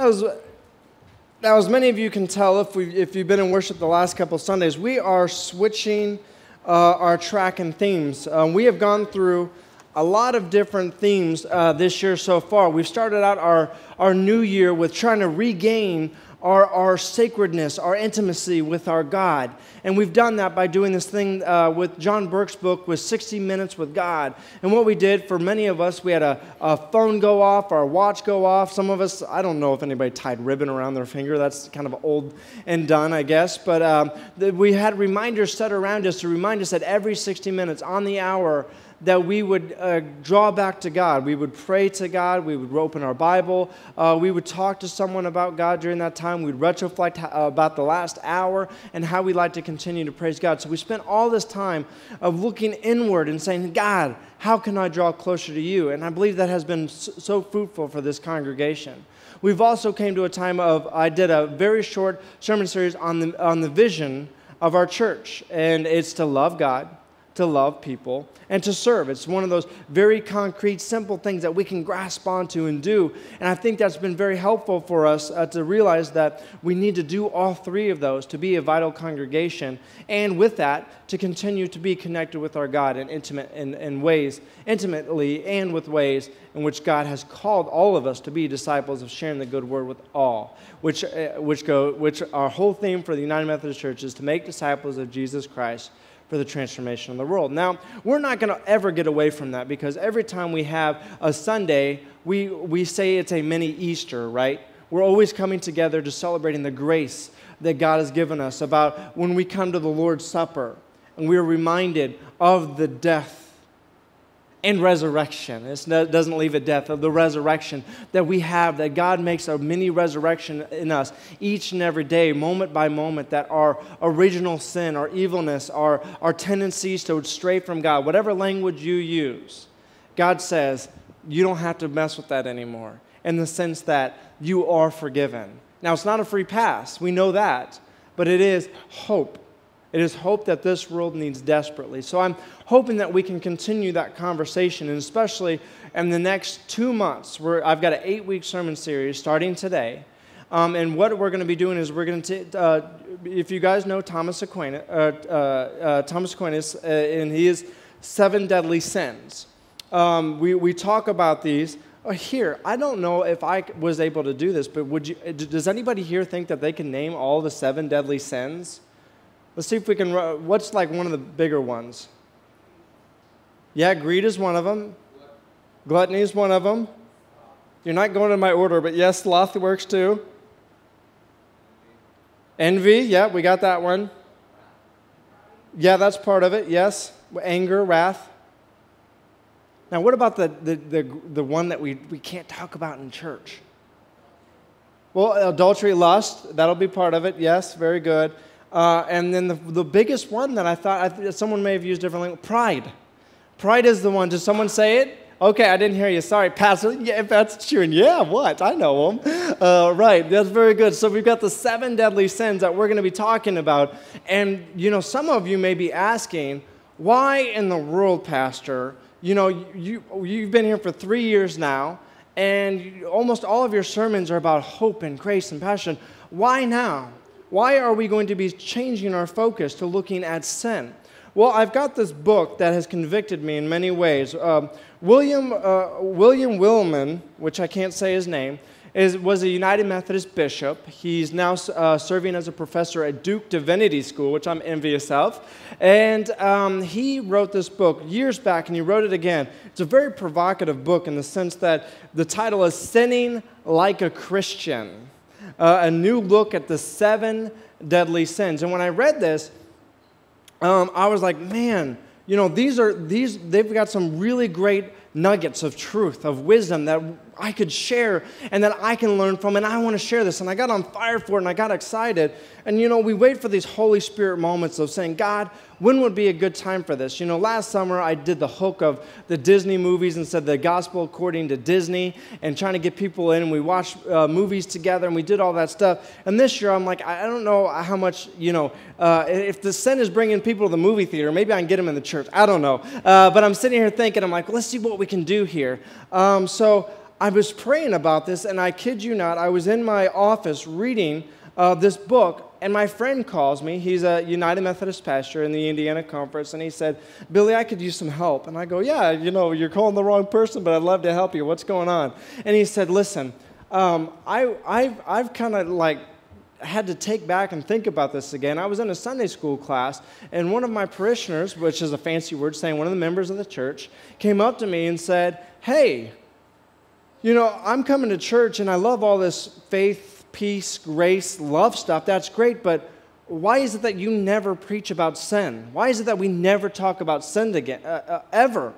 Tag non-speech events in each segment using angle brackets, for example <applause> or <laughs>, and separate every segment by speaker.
Speaker 1: Now, as many of you can tell, if, we, if you've been in worship the last couple Sundays, we are switching uh, our track and themes. Um, we have gone through a lot of different themes uh, this year so far. We've started out our, our new year with trying to regain our, our sacredness, our intimacy with our God. And we've done that by doing this thing uh, with John Burke's book, with 60 Minutes with God. And what we did for many of us, we had a, a phone go off, our watch go off. Some of us, I don't know if anybody tied ribbon around their finger. That's kind of old and done, I guess. But um, we had reminders set around us to remind us that every 60 minutes on the hour, that we would uh, draw back to God. We would pray to God. We would open our Bible. Uh, we would talk to someone about God during that time. We'd retroflect uh, about the last hour and how we'd like to continue to praise God. So we spent all this time of looking inward and saying, God, how can I draw closer to you? And I believe that has been so fruitful for this congregation. We've also came to a time of, I did a very short sermon series on the, on the vision of our church, and it's to love God to love people, and to serve. It's one of those very concrete, simple things that we can grasp onto and do. And I think that's been very helpful for us uh, to realize that we need to do all three of those to be a vital congregation, and with that, to continue to be connected with our God in intimate in, in ways, intimately, and with ways in which God has called all of us to be disciples of sharing the good word with all. Which, uh, which go, which our whole theme for the United Methodist Church is to make disciples of Jesus Christ for the transformation of the world. Now, we're not going to ever get away from that because every time we have a Sunday, we, we say it's a mini Easter, right? We're always coming together to celebrating the grace that God has given us about when we come to the Lord's Supper and we're reminded of the death and resurrection. It doesn't leave a death, of the resurrection that we have, that God makes a mini resurrection in us each and every day, moment by moment, that our original sin, our evilness, our, our tendencies to stray from God, whatever language you use, God says, you don't have to mess with that anymore in the sense that you are forgiven. Now, it's not a free pass, we know that, but it is hope it is hope that this world needs desperately. So I'm hoping that we can continue that conversation, and especially in the next two months, where I've got an eight week sermon series starting today. Um, and what we're going to be doing is we're going to, uh, if you guys know Thomas Aquinas, uh, uh, uh Thomas Aquinas, uh, and he is Seven Deadly Sins. Um, we, we talk about these. Uh, here, I don't know if I was able to do this, but would you, does anybody here think that they can name all the seven deadly sins? Let's see if we can. What's like one of the bigger ones? Yeah, greed is one of them. Gluttony is one of them. You're not going in my order, but yes, sloth works too. Envy, yeah, we got that one. Yeah, that's part of it, yes. Anger, wrath. Now, what about the, the, the, the one that we, we can't talk about in church? Well, adultery, lust, that'll be part of it, yes, very good. Uh, and then the, the biggest one that I thought I someone may have used differently pride. Pride is the one. Did someone say it? Okay, I didn't hear you. Sorry, Pastor. <laughs> Yeah, if that's. And yeah, what? I know them. Uh, right, that's very good. So we've got the seven deadly sins that we're going to be talking about. And, you know, some of you may be asking, why in the world, Pastor? You know, you, you've been here for three years now, and almost all of your sermons are about hope and grace and passion. Why now? Why are we going to be changing our focus to looking at sin? Well, I've got this book that has convicted me in many ways. Uh, William, uh, William Willimon, which I can't say his name, is, was a United Methodist bishop. He's now uh, serving as a professor at Duke Divinity School, which I'm envious of. And um, he wrote this book years back, and he wrote it again. It's a very provocative book in the sense that the title is Sinning Like a Christian uh, a new look at the seven deadly sins. And when I read this, um, I was like, man, you know, these are these. They've got some really great nuggets of truth, of wisdom that I could share and that I can learn from, and I want to share this. And I got on fire for it and I got excited. And you know, we wait for these Holy Spirit moments of saying, God, when would be a good time for this? You know, last summer I did the hook of the Disney movies and said the gospel according to Disney and trying to get people in. And we watched uh, movies together and we did all that stuff. And this year I'm like, I don't know how much, you know, uh, if the sin is bringing people to the movie theater, maybe I can get them in the church. I don't know. Uh, but I'm sitting here thinking, I'm like, let's see what we can do here. Um, so I was praying about this, and I kid you not, I was in my office reading uh, this book, and my friend calls me. He's a United Methodist pastor in the Indiana Conference, and he said, Billy, I could use some help. And I go, Yeah, you know, you're calling the wrong person, but I'd love to help you. What's going on? And he said, Listen, um, I, I've, I've kind of like had to take back and think about this again. I was in a Sunday school class, and one of my parishioners, which is a fancy word saying one of the members of the church, came up to me and said, Hey, you know, I'm coming to church and I love all this faith peace, grace, love stuff, that's great, but why is it that you never preach about sin? Why is it that we never talk about sin again, uh, uh, ever?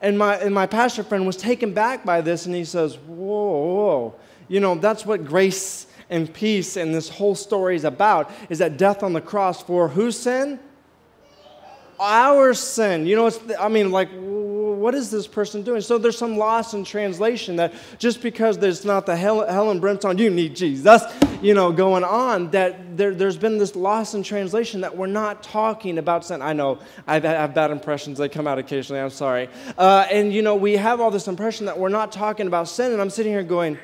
Speaker 1: And my, and my pastor friend was taken back by this, and he says, whoa, whoa. You know, that's what grace and peace and this whole story is about, is that death on the cross for whose sin? Our sin. You know, it's, I mean, like, what is this person doing? So there's some loss in translation that just because there's not the hell, hell and brimstone, you need Jesus, you know, going on, that there, has been this loss in translation that we're not talking about sin. I know I have bad impressions. They come out occasionally. I'm sorry. Uh, and, you know, we have all this impression that we're not talking about sin. And I'm sitting here going,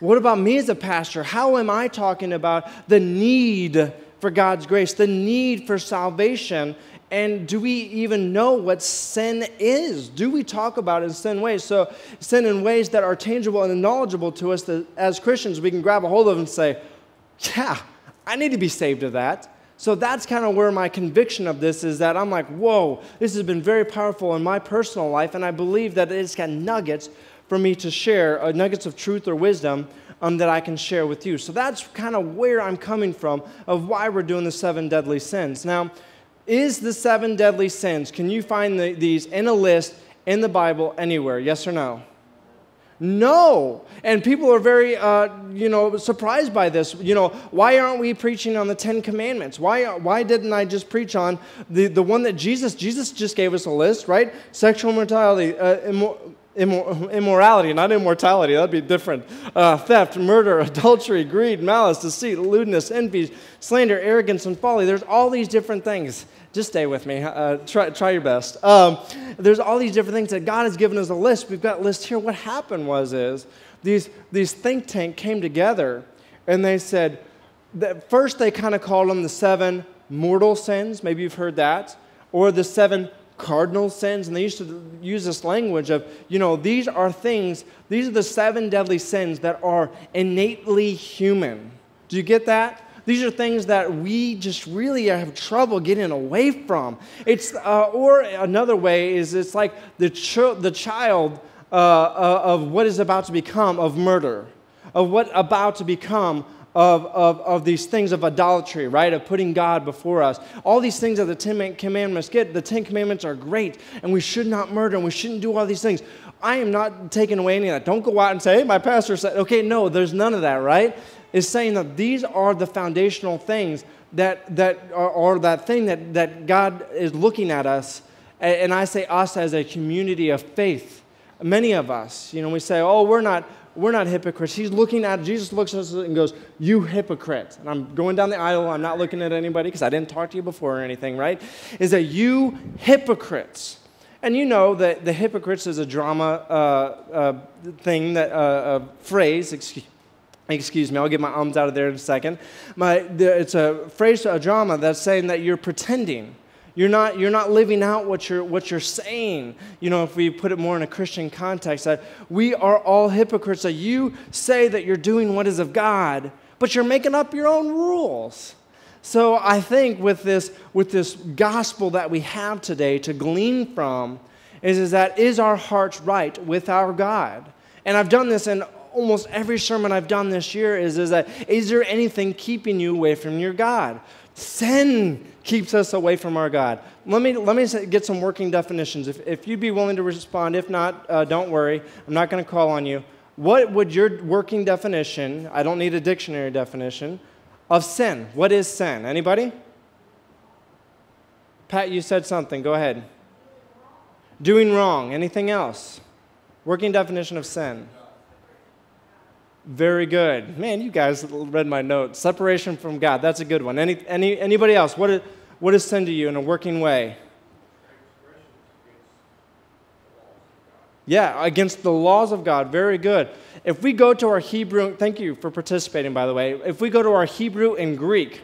Speaker 1: what about me as a pastor? How am I talking about the need for God's grace, the need for salvation? And do we even know what sin is? Do we talk about it in sin ways? So, sin in ways that are tangible and knowledgeable to us that as Christians we can grab a hold of and say, Yeah, I need to be saved of that. So that's kind of where my conviction of this is that I'm like, whoa, this has been very powerful in my personal life, and I believe that it's got nuggets for me to share, uh, nuggets of truth or wisdom um, that I can share with you. So that's kind of where I'm coming from of why we're doing the seven deadly sins. Now, is the seven deadly sins, can you find the, these in a list in the Bible anywhere? Yes or no? No. And people are very, uh, you know, surprised by this. You know, why aren't we preaching on the Ten Commandments? Why, why didn't I just preach on the, the one that Jesus, Jesus just gave us a list, right? Sexual mortality, uh, immorality, not immortality, that'd be different. Uh, theft, murder, <laughs> adultery, greed, malice, deceit, lewdness, envy, slander, arrogance, and folly. There's all these different things. Just stay with me. Uh, try, try your best. Um, there's all these different things that God has given us a list. We've got list here. What happened was is these, these think tank came together and they said, that first they kind of called them the seven mortal sins. Maybe you've heard that. Or the seven cardinal sins. And they used to use this language of, you know, these are things, these are the seven deadly sins that are innately human. Do you get that? These are things that we just really have trouble getting away from. It's, uh, or another way is it's like the, ch- the child uh, uh, of what is about to become of murder, of what about to become of, of, of these things of idolatry, right? Of putting God before us. All these things that the Ten Commandments get, the Ten Commandments are great, and we should not murder, and we shouldn't do all these things. I am not taking away any of that. Don't go out and say, hey, my pastor said, okay, no, there's none of that, right? Is saying that these are the foundational things that, that are, or that thing that, that God is looking at us. And I say us as a community of faith. Many of us, you know, we say, oh, we're not, we're not hypocrites. He's looking at, Jesus looks at us and goes, You hypocrite. And I'm going down the aisle, I'm not looking at anybody because I didn't talk to you before or anything, right? Is that you hypocrites. And you know that the hypocrites is a drama uh, uh, thing, that uh, a phrase, excuse, excuse me, I'll get my ums out of there in a second. My, it's a phrase, a drama that's saying that you're pretending. You're not, you're not living out what you're, what you're saying. You know, if we put it more in a Christian context, that we are all hypocrites, that you say that you're doing what is of God, but you're making up your own rules. So I think with this, with this gospel that we have today to glean from, is, is that is our hearts right with our God? And I've done this in almost every sermon I've done this year is, is that is there anything keeping you away from your God? Sin keeps us away from our God. Let me, let me get some working definitions. If, if you'd be willing to respond, if not, uh, don't worry. I'm not going to call on you. What would your working definition, I don't need a dictionary definition, of sin? What is sin? Anybody? Pat, you said something. Go ahead. Doing wrong. Anything else? Working definition of sin. Very good. Man, you guys read my notes. Separation from God. That's a good one. Any, any, anybody else? What is, what is sin to you in a working way? Yeah, against the laws of God. Very good. If we go to our Hebrew, thank you for participating, by the way. If we go to our Hebrew and Greek,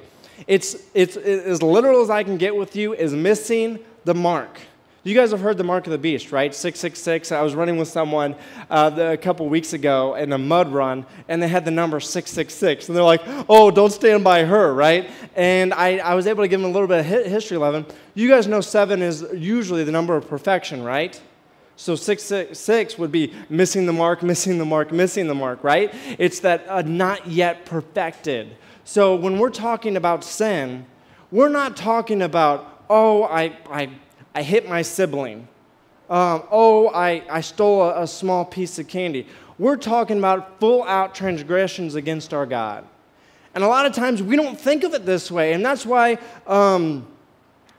Speaker 1: it's, it's, it's as literal as I can get with you is missing the mark. You guys have heard the mark of the beast, right? 666. I was running with someone uh, a couple weeks ago in a mud run, and they had the number 666. And they're like, oh, don't stand by her, right? And I, I was able to give them a little bit of history lesson. You guys know seven is usually the number of perfection, right? So 666 would be missing the mark, missing the mark, missing the mark, right? It's that uh, not yet perfected. So when we're talking about sin, we're not talking about, oh, I, I I hit my sibling. Um, oh, I, I stole a, a small piece of candy. We're talking about full out transgressions against our God. And a lot of times we don't think of it this way. And that's why um,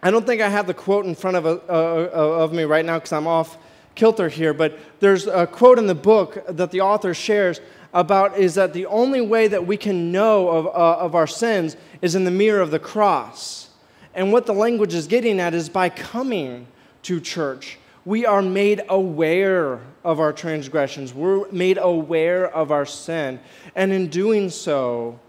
Speaker 1: I don't think I have the quote in front of, a, uh, uh, of me right now because I'm off kilter here. But there's a quote in the book that the author shares about is that the only way that we can know of, uh, of our sins is in the mirror of the cross. And what the language is getting at is by coming to church, we are made aware of our transgressions. We're made aware of our sin. And in doing so,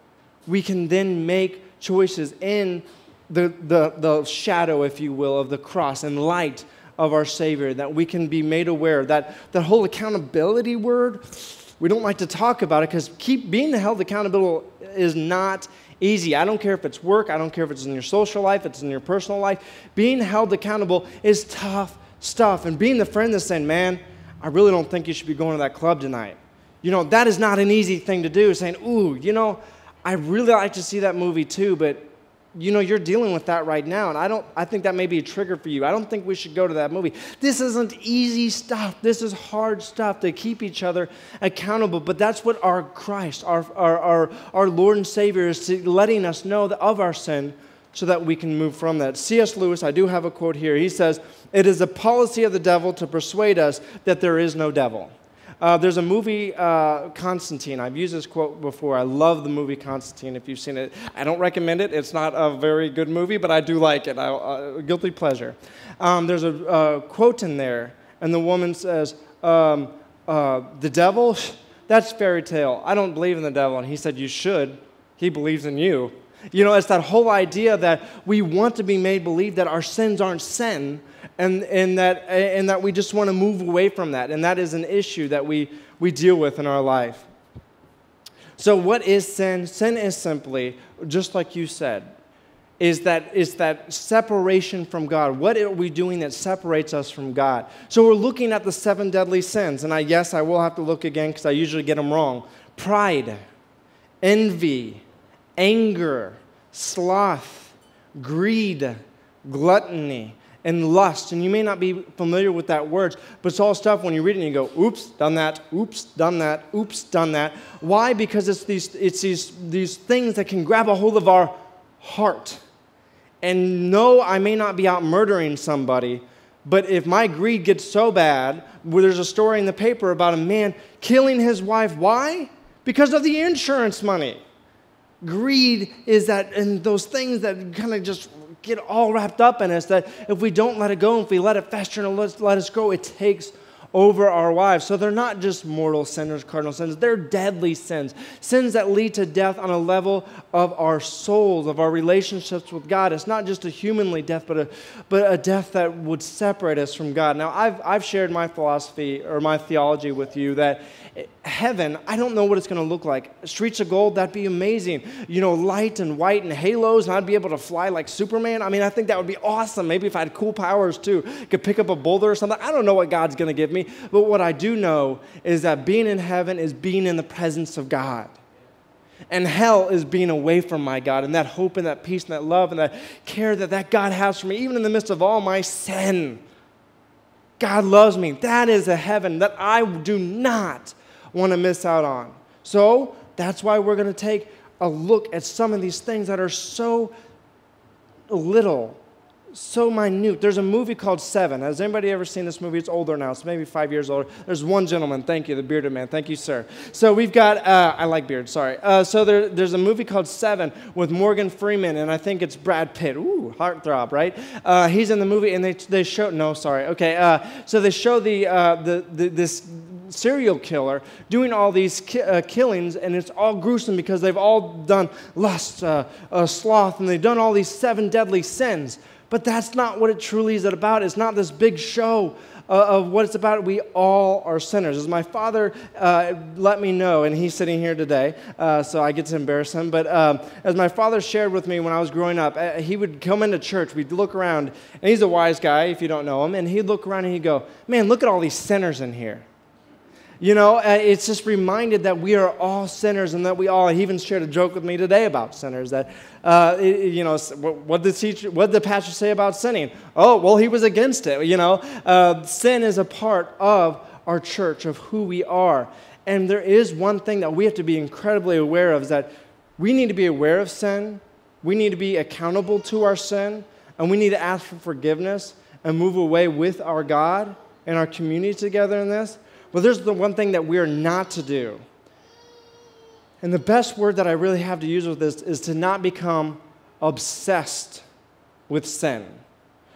Speaker 1: we can then make choices in the, the, the shadow, if you will, of the cross and light of our Savior, that we can be made aware. That, that whole accountability word, we don't like to talk about it because keep being held accountable is not easy. I don't care if it's work, I don't care if it's in your social life, it's in your personal life. Being held accountable is tough stuff. And being the friend that's saying, man, I really don't think you should be going to that club tonight. You know, that is not an easy thing to do. Saying, ooh, you know, I really like to see that movie too, but you know you're dealing with that right now and i don't i think that may be a trigger for you. I don't think we should go to that movie. This isn't easy stuff. This is hard stuff to keep each other accountable but that's what our christ our, our, our, our lord and savior is letting us know of our sin so that we can move from that. Cs lewis i do have a quote here. He says it is a policy of the devil to persuade us that there is no devil uh, there's a movie, uh, Constantine. I've used this quote before. I love the movie Constantine. If you've seen it, I don't recommend it. It's not a very good movie, but I do like it. I, uh, guilty pleasure. Um, there's a, a, quote in there, and the woman says, um, uh, "The devil, <laughs> that's fairy tale. I don't believe in the devil." And he said, "You should. He believes in you." You know, it's that whole idea that we want to be made believe that our sins aren't sin, and, and, that, and that we just want to move away from that. And that is an issue that we, we deal with in our life. So, what is sin? Sin is simply, just like you said, is that, is that separation from God. What are we doing that separates us from God? So, we're looking at the seven deadly sins. And I, yes, I will have to look again because I usually get them wrong pride, envy, anger, sloth, greed, gluttony and lust. And you may not be familiar with that word, but it's all stuff when you read it and you go, oops, done that, oops, done that, oops, done that. Why? Because it's these, it's these, these things that can grab a hold of our heart. And no, I may not be out murdering somebody, but if my greed gets so bad, where there's a story in the paper about a man killing his wife, why? Because of the insurance money. Greed is that, and those things that kind of just get all wrapped up in us that if we don't let it go, if we let it fester and let, let us grow, it takes over our lives. So they're not just mortal sinners, cardinal sins, they're deadly sins. Sins that lead to death on a level of our souls, of our relationships with God. It's not just a humanly death, but a, but a death that would separate us from God. Now, I've, I've shared my philosophy or my theology with you that heaven, I don't know what it's going to look like. Streets of gold, that'd be amazing. You know, light and white and halos, and I'd be able to fly like Superman. I mean, I think that would be awesome. Maybe if I had cool powers too, could pick up a boulder or something. I don't know what God's going to give me, but what I do know is that being in heaven is being in the presence of God. And hell is being away from my God, and that hope and that peace and that love and that care that that God has for me, even in the midst of all my sin. God loves me. That is a heaven that I do not want to miss out on. So that's why we're going to take a look at some of these things that are so little, so minute. There's a movie called Seven. Has anybody ever seen this movie? It's older now. It's maybe five years older. There's one gentleman. Thank you, the bearded man. Thank you, sir. So we've got, uh, I like beard, sorry. Uh, so there, there's a movie called Seven with Morgan Freeman, and I think it's Brad Pitt. Ooh, heartthrob, right? Uh, he's in the movie, and they, they show, no, sorry. Okay, uh, so they show the, uh, the, the, this serial killer doing all these ki- uh, killings, and it's all gruesome because they've all done lust, uh, uh, sloth, and they've done all these seven deadly sins. But that's not what it truly is about. It's not this big show uh, of what it's about. We all are sinners. As my father uh, let me know, and he's sitting here today, uh, so I get to embarrass him. But um, as my father shared with me when I was growing up, uh, he would come into church, we'd look around, and he's a wise guy if you don't know him, and he'd look around and he'd go, Man, look at all these sinners in here. You know, uh, it's just reminded that we are all sinners and that we all, he even shared a joke with me today about sinners that, uh, you know, what did, the what did the pastor say about sinning? Oh, well, he was against it. You know, uh, sin is a part of our church, of who we are. And there is one thing that we have to be incredibly aware of is that we need to be aware of sin, we need to be accountable to our sin, and we need to ask for forgiveness and move away with our God and our community together in this. But there's the one thing that we are not to do. And the best word that I really have to use with this is to not become obsessed with sin.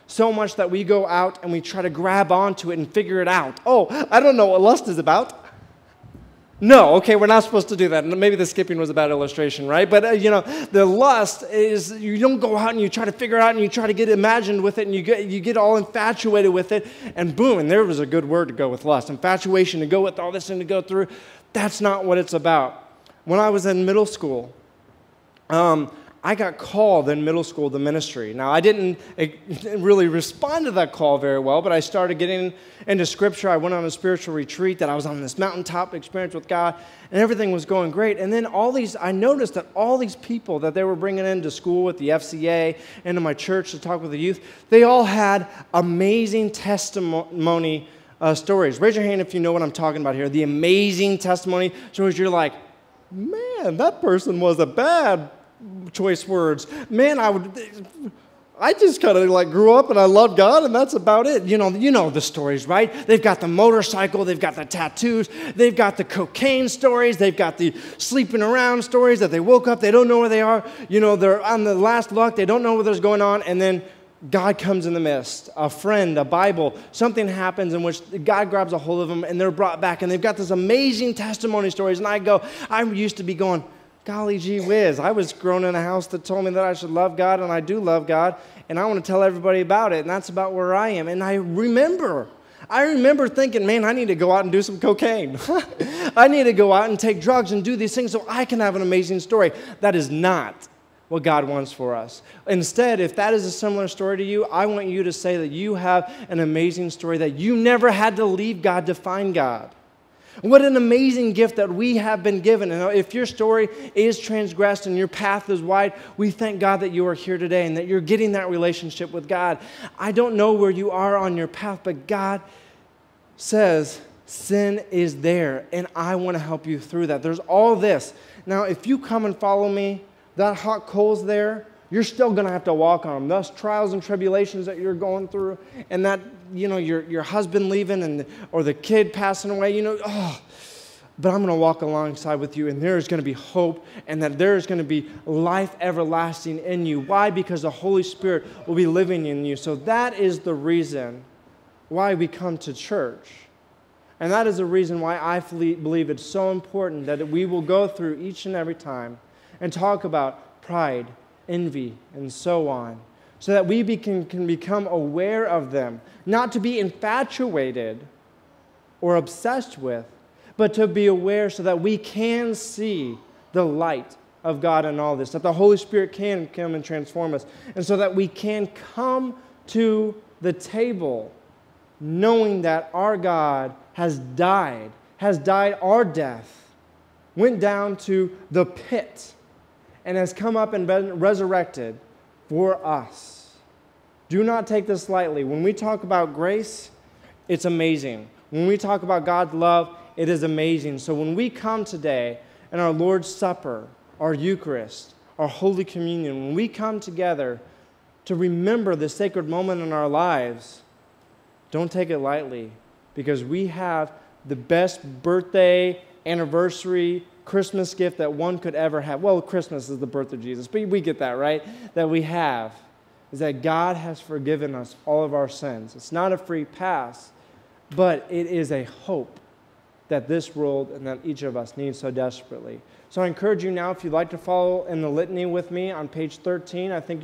Speaker 1: So much that we go out and we try to grab onto it and figure it out. Oh, I don't know what lust is about. No, okay, we're not supposed to do that. Maybe the skipping was a bad illustration, right? But uh, you know, the lust is you don't go out and you try to figure out and you try to get imagined with it and you get you get all infatuated with it and boom, and there was a good word to go with lust, infatuation to go with all this and to go through. That's not what it's about. When I was in middle school, um, I got called in middle school to ministry. Now, I didn't really respond to that call very well, but I started getting into scripture. I went on a spiritual retreat that I was on this mountaintop experience with God, and everything was going great. And then all these, I noticed that all these people that they were bringing into school with the FCA, into my church to talk with the youth, they all had amazing testimony uh, stories. Raise your hand if you know what I'm talking about here. The amazing testimony stories. You're like, man, that person was a bad choice words. Man, I would. I just kind of like grew up and I loved God and that's about it. You know, you know the stories, right? They've got the motorcycle, they've got the tattoos, they've got the cocaine stories, they've got the sleeping around stories that they woke up, they don't know where they are. You know, they're on the last luck, they don't know what's going on, and then God comes in the midst, a friend, a Bible, something happens in which God grabs a hold of them and they're brought back and they've got this amazing testimony stories. And I go, I used to be going, golly gee whiz, I was grown in a house that told me that I should love God, and I do love God, and I want to tell everybody about it, and that's about where I am. And I remember, I remember thinking, man, I need to go out and do some cocaine. <laughs> I need to go out and take drugs and do these things so I can have an amazing story. That is not what God wants for us. Instead, if that is a similar story to you, I want you to say that you have an amazing story, that you never had to leave God to find God. What an amazing gift that we have been given. And uh, if your story is transgressed and your path is wide, we thank God that you are here today and that you're getting that relationship with God. I don't know where you are on your path, but God says sin is there, and I want to help you through that. There's all this. Now, if you come and follow me, that hot coal's there you're still going to have to walk on them. Those trials and tribulations that you're going through, and that, you know, your, your husband leaving and, or the kid passing away, you know, oh, but I'm going to walk alongside with you, and there is going to be hope, and that there is going to be life everlasting in you. Why? Because the Holy Spirit will be living in you. So that is the reason why we come to church. And that is the reason why I believe it's so important that we will go through each and every time and talk about pride envy, and so on, so that we be, can, can become aware of them, not to be infatuated or obsessed with, but to be aware so that we can see the light of God in all this, that the Holy Spirit can come and transform us, and so that we can come to the table knowing that our God has died, has died our death, went down to the pit and has come up and been resurrected for us. Do not take this lightly. When we talk about grace, it's amazing. When we talk about God's love, it is amazing. So when we come today and our Lord's Supper, our Eucharist, our Holy Communion, when we come together to remember this sacred moment in our lives, don't take it lightly because we have the best birthday, anniversary, Christmas gift that one could ever have. Well, Christmas is the birth of Jesus, but we get that, right? That we have is that God has forgiven us all of our sins. It's not a free pass, but it is a hope that this world and that each of us needs so desperately. So I encourage you now, if you'd like to follow in the litany with me on page 13, I think